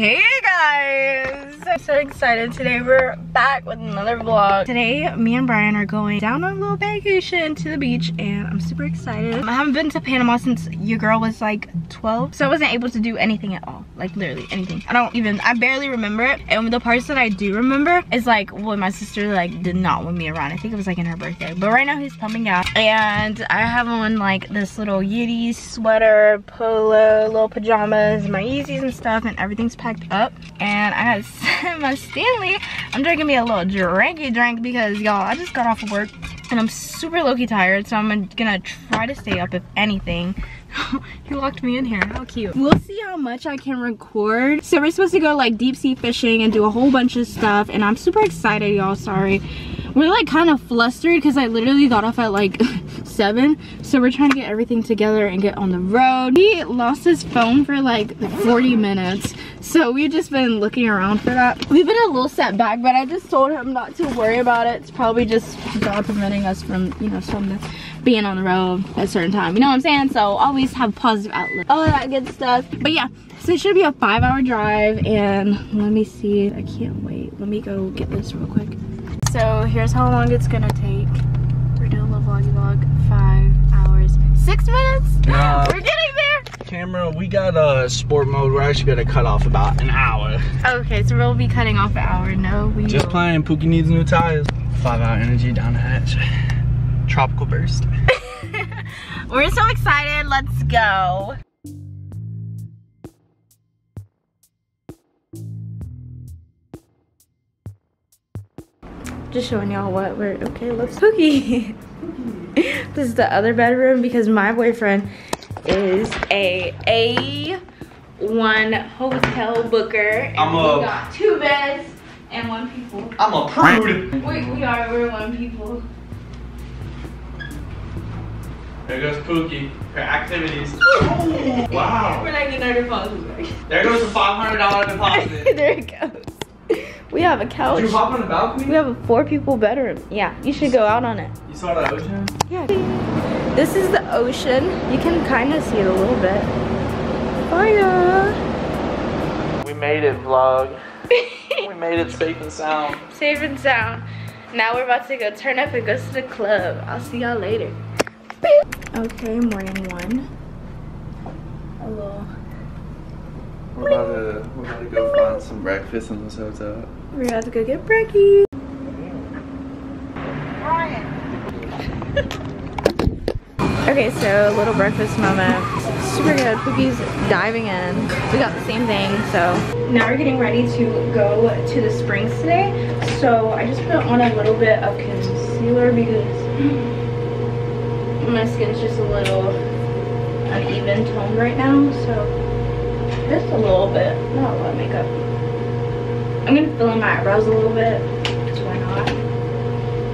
Hey so excited. Today we're back with another vlog. Today, me and Brian are going down on a little vacation to the beach and I'm super excited. Um, I haven't been to Panama since your girl was like 12. So I wasn't able to do anything at all. Like literally anything. I don't even, I barely remember it. And the parts that I do remember is like when my sister like did not want me around. I think it was like in her birthday. But right now he's coming out and I have on like this little Yeti sweater, polo, little pajamas, my Yeezys and stuff and everything's packed up and I got my Stanley. I'm drinking me a little drinky drink because y'all, I just got off of work and I'm super low-key tired so I'm gonna try to stay up if anything. he locked me in here, how cute. We'll see how much I can record. So we're supposed to go like deep sea fishing and do a whole bunch of stuff and I'm super excited y'all, sorry. We're like kind of flustered because I literally got off at like 7 so we're trying to get everything together and get on the road. He lost his phone for like 40 minutes so we've just been looking around for that. We've been a little set back, but I just told him not to worry about it. It's probably just God preventing us from, you know, something being on the road at a certain time. You know what I'm saying? So always have positive outlook. All that good stuff. But yeah, so it should be a five hour drive and let me see. I can't wait. Let me go get this real quick. So here's how long it's gonna take. We're doing a little vloggy vlog. Five hours. Six minutes? Nah. we got a uh, sport mode. We're actually gonna cut off about an hour. Okay, so we'll be cutting off an hour. No, we just will. playing. Pookie needs new tires. Five hour energy down the hatch. Tropical burst. We're so excited. Let's go. Just showing y'all what we're okay. Let's Pookie. this is the other bedroom because my boyfriend is a A1 hotel booker. I'm a, we got two beds and one people. I'm a prude. We, we are, we're one people. There goes Pookie. Her activities. wow. We're not getting our deposit. There goes the $500 deposit. there it goes. We have a couch. Did you hop on the balcony? We have a four people bedroom. Yeah, you should go out on it. You saw the ocean? Yeah. This is the ocean. You can kind of see it a little bit. Fire. We made it, vlog. we made it safe and sound. Safe and sound. Now we're about to go turn up and go to the club. I'll see y'all later. Okay, morning one. Hello. We're about to, we're about to go find some breakfast in this hotel. We're about to go get brekkie. Okay, so little breakfast moment. Super good. Pookie's diving in. We got the same thing, so. Now we're getting ready to go to the springs today. So I just put on a little bit of concealer because my skin's just a little uneven toned right now. So just a little bit, not a lot of makeup. I'm gonna fill in my eyebrows a little bit, why not?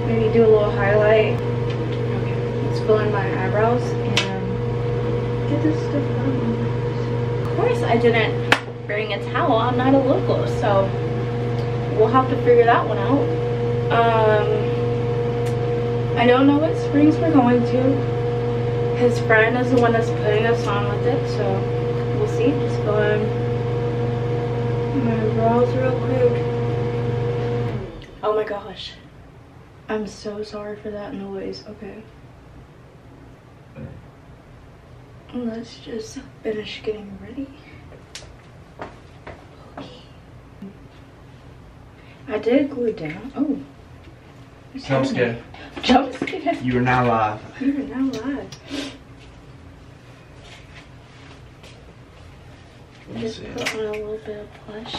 Maybe do a little highlight Okay. fill in my eyebrows and get this stuff done. Of course I didn't bring a towel. I'm not a local, so we'll have to figure that one out. Um, I don't know what springs we're going to. His friend is the one that's putting us on with it, so we'll see. Just go in my brows real quick. Oh my gosh. I'm so sorry for that noise. Okay. Let's just finish getting ready. Okay. I did glue down. Oh. Jump scare. Jump scare. You are now live. You are now live. Just put on a little bit of blush.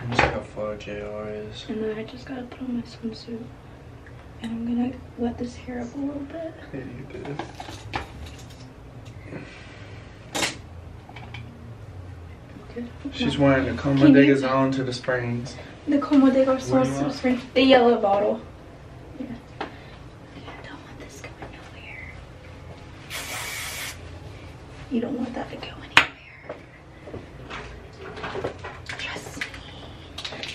And see how far JR is. And then I just gotta put on my swimsuit. And I'm gonna wet this hair up a little bit. Yeah, you did. She's wearing the Comme des Garçons to the Springs. The Comme des Garçons to the Springs. The yellow bottle. Yeah. yeah. I don't want this going nowhere. You don't want that to go anywhere. Trust me.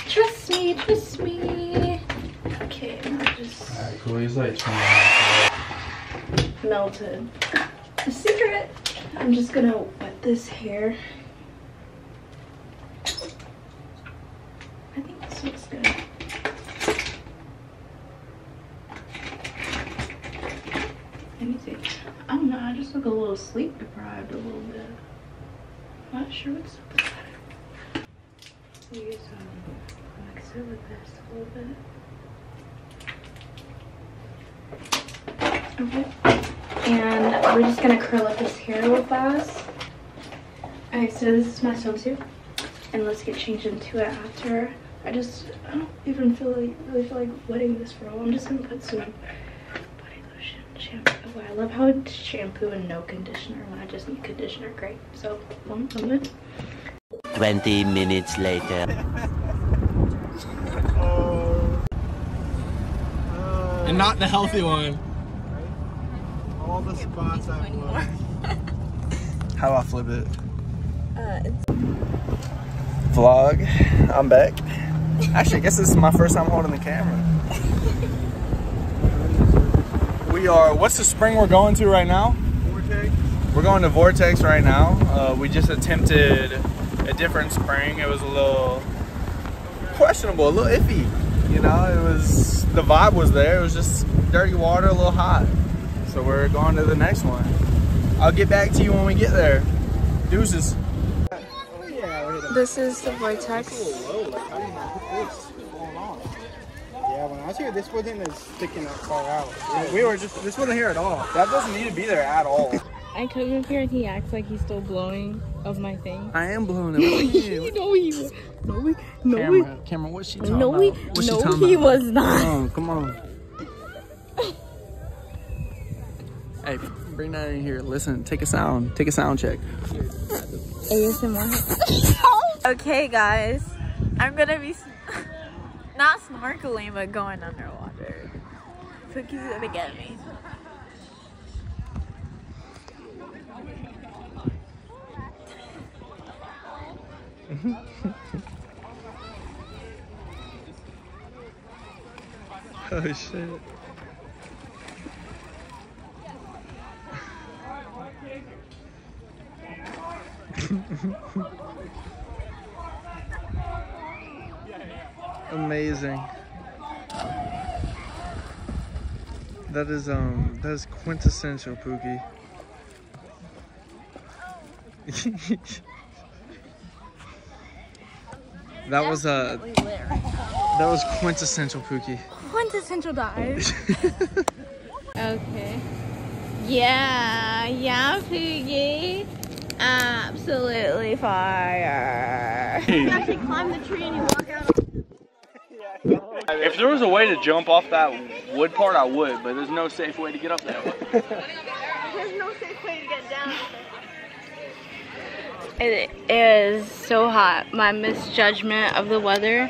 Trust me, trust me. Okay, now just... Alright, cool. He's like Melted. A secret. I'm just gonna wet this hair I think This looks good. Let me see. I don't know. I just look a little sleep deprived a little bit. I'm Not sure what's up with that. Use um, with this a little bit. Okay. And we're just gonna curl up his hair real fast. Okay, so this is my swimsuit. And let's get changed into it after. I just, I don't even feel like, really feel like wetting this roll. I'm just gonna put some body lotion, shampoo. Oh, I love how it's shampoo and no conditioner when I just need conditioner. Great. So, one moment. 20 minutes later. And not the healthy one. All the spots I was. How do I flip it? Vlog. I'm back. Actually, I guess this is my first time holding the camera. We are, what's the spring we're going to right now? Vortex. We're going to Vortex right now. Uh, we just attempted a different spring. It was a little questionable, a little iffy. You know, it was, the vibe was there. It was just dirty water, a little hot. So we're going to the next one. I'll get back to you when we get there. Deuces. This is the Vortex. Low, like, how do you not hit this? What's going on? Yeah, when I was here, this wasn't as sticking that far out. We were just, this wasn't here at all. That doesn't need to be there at all. I come up here and he acts like he's still blowing of my thing. I am blowing it. What do you no, he, no, he, no, Camera, camera, what's she he, talking no, about? he, What's she no, talking he about? was not. Come on, come on. hey, bring that in here. Listen, take a sound. Take a sound check. ASMR. Okay, guys, I'm gonna be not snorkeling, but going underwater. Pookie's gonna get me. Oh shit. Amazing. That is um that is quintessential Pookie. that was uh that was quintessential Pookie. Quintessential dive. Okay. Yeah, yeah, Pookie. Absolutely fire. If there was a way to jump off that wood part, I would, but there's no safe way to get up there. It is so hot. My misjudgment of the weather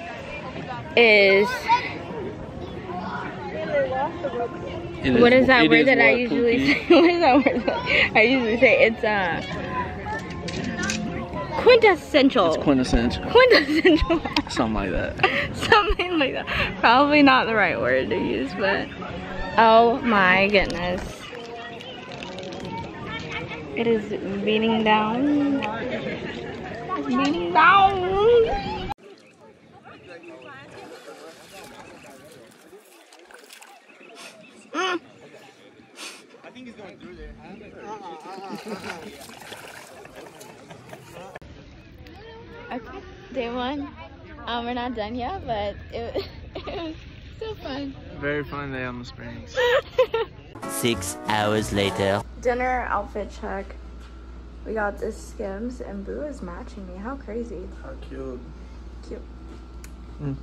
is what is that word that I usually say? What is that word that I usually say? It's uh quintessential. It's quintessential. quintessential. Something like that. Something like that. Probably not the right word to use, but oh my goodness. It is beating down. It's beating down. I think he's going through there. Okay, day one. Um, we're not done yet, but it, it was so fun. Very fun day on the springs. Six hours later. Dinner outfit check. We got this Skims and Boo is matching me. How crazy. How cute. Cute. Mm.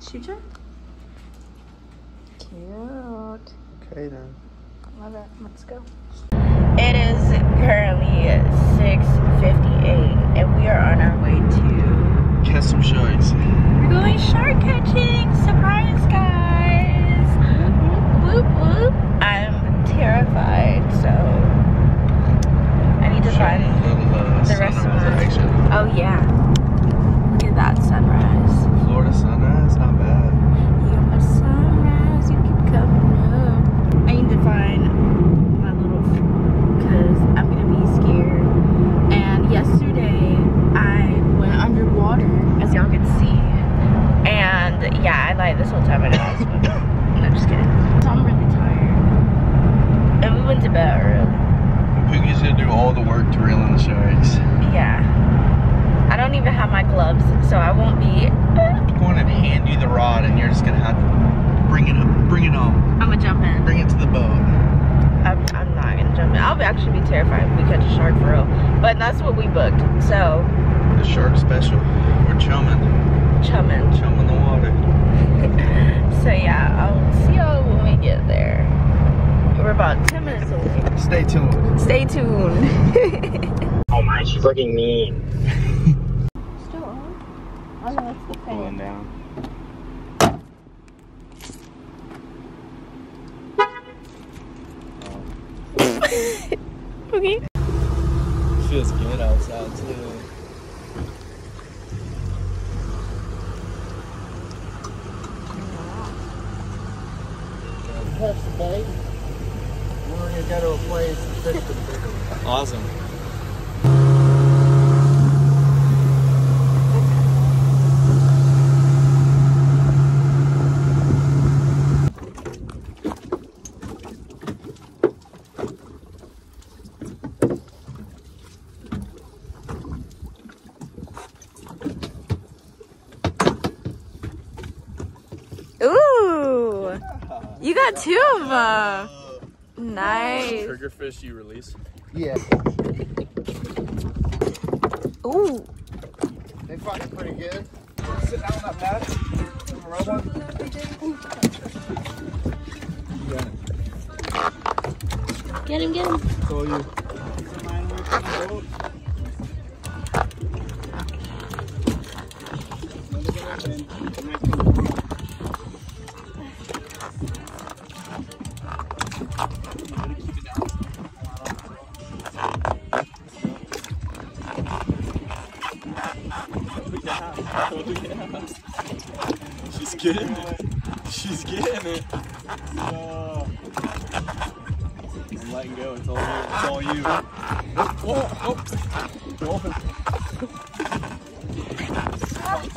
Shoe check? Cute. Okay then. Love it. Let's go. It is currently 6.58 and we are on our way to... Catch some sharks. We're going shark catching! Surprise, guys! Whoop, whoop. I'm terrified, so... I need to find the rest of my... Oh, yeah. Look at that sunrise. Florida sunrise, not bad. You're a sunrise, you keep coming up. I need to find my little, because I'm gonna be scared. And yesterday, I went underwater, as y'all night this whole time it has. But, no, just kidding. So I'm really tired. And we went to bed early. Pookie's gonna do all the work to reel in the sharks. Yeah. I don't even have my gloves, so I won't be. I'm going to hand you the rod, and you're just gonna have to bring it up, bring it on, I'm gonna jump in. bring it to the boat. I'm, I'm not gonna jump in. I'll be actually be terrified if we catch a shark for real. But that's what we booked. So, The shark special. We're chumming, chumming. chumming the water. So yeah, I'll see y'all when we get there. We're about 10 minutes away. Stay tuned. Stay tuned. Oh my, she's looking mean. Still on? Oh no, it's the Pulling down. Okay. Good outside too. Catch the bait. We're gonna go to a place and fish the bait. Awesome. Ooh, you got two of them. Nice. Triggerfish you release. Yeah, Ooh. they fight pretty good. Sit down on that pad. Rub one. Get him, get him. It's all you. Letting go. It's all you. It's all you. Oh, oh, oh. Dolphin.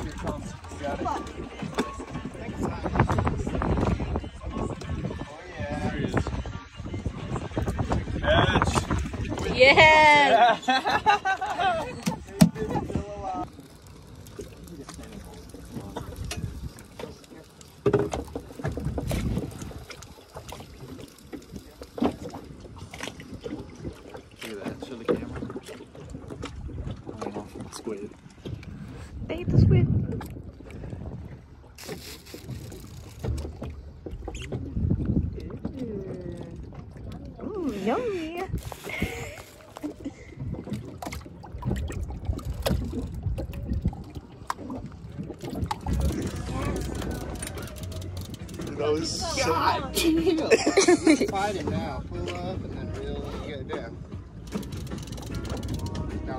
Here comes. Got it. There. Catch. Yeah. Look at that. Show the camera. I don't know. Squid. They ate the squid. Ooh, yummy. Those God. Fight him now. Pull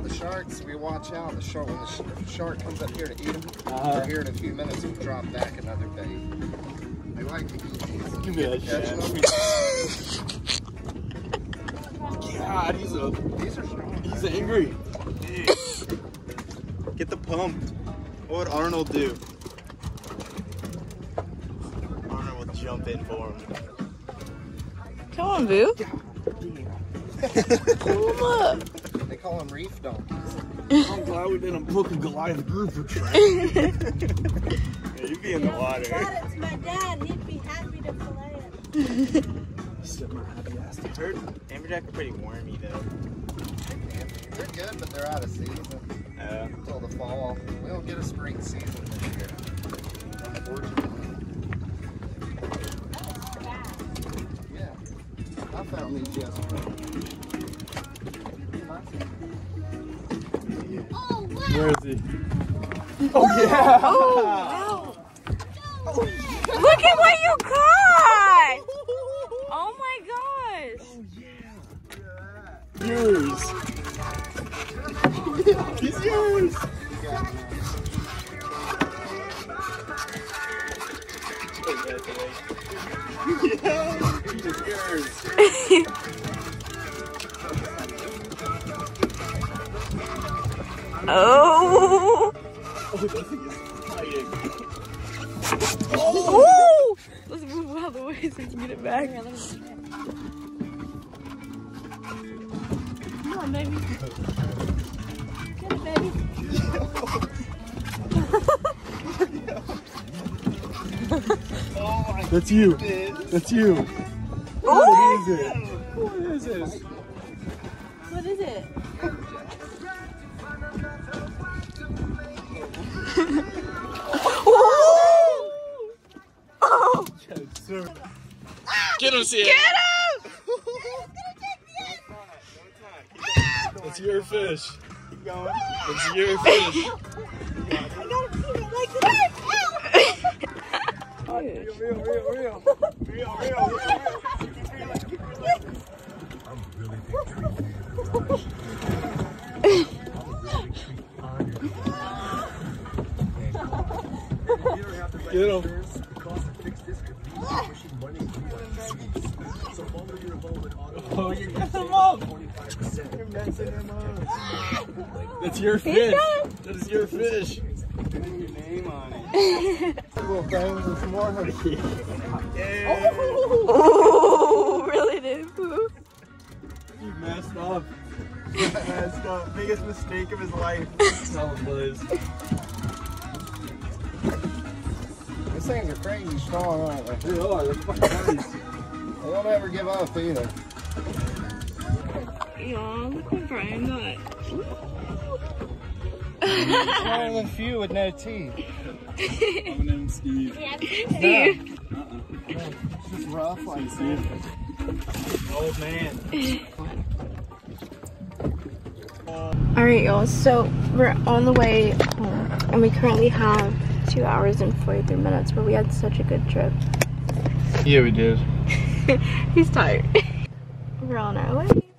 Now the sharks, we watch out. The shark when the sh- shark comes up here to eat them, Uh-huh. they're here in a few minutes and drop back another bait. They like to eat these. Give me that Catch shit. God, he's a These are strong. he's angry. Get the pump. What would Arnold do? Arnold would jump in for him. Come on, Boo. Pull him up. They call them reef donkeys. I'm glad we didn't book a Goliath grouper track. yeah, you'd be in the water. it's my dad. He'd be happy to play it. Sit my happy ass to hurt. Amberjack are pretty wormy though. They're good, but they're out of season Uh, until the fall. We don't get a spring season this year. Unfortunately. Yeah. I found these yesterday. Where is he? Oh yeah! Oh, Let's out of the way so you can get it back. Come on, baby. Get it, baby. That's you. That's you. Oh! What is it? What is this? What is it? Get him, Sia. Get him! That's your fish. Keep going. That's your fish. I gotta put it like this. Ow! real, real, real, real. Real, real, real, real. I'm really big Get him. Oh, you got him up. You're messing. That's your fish. That is your fish. Put your name on it. Little fangs and some. Yeah. Oh, really did poo. You messed up. messed up. Biggest mistake of his life. Tell him, Blaze. These things are crazy strong, aren't they? They are. They're fucking nice. They don't ever give up either. Y'all, look what Brian got. One of the few with no teeth. I'm name Steve. Steve. Just rough like Steve. Old man. Alright, y'all, so we're on the way home, and we currently have two hours and 43 minutes, but we had such a good trip. Yeah, we did. He's tired. we're on our way.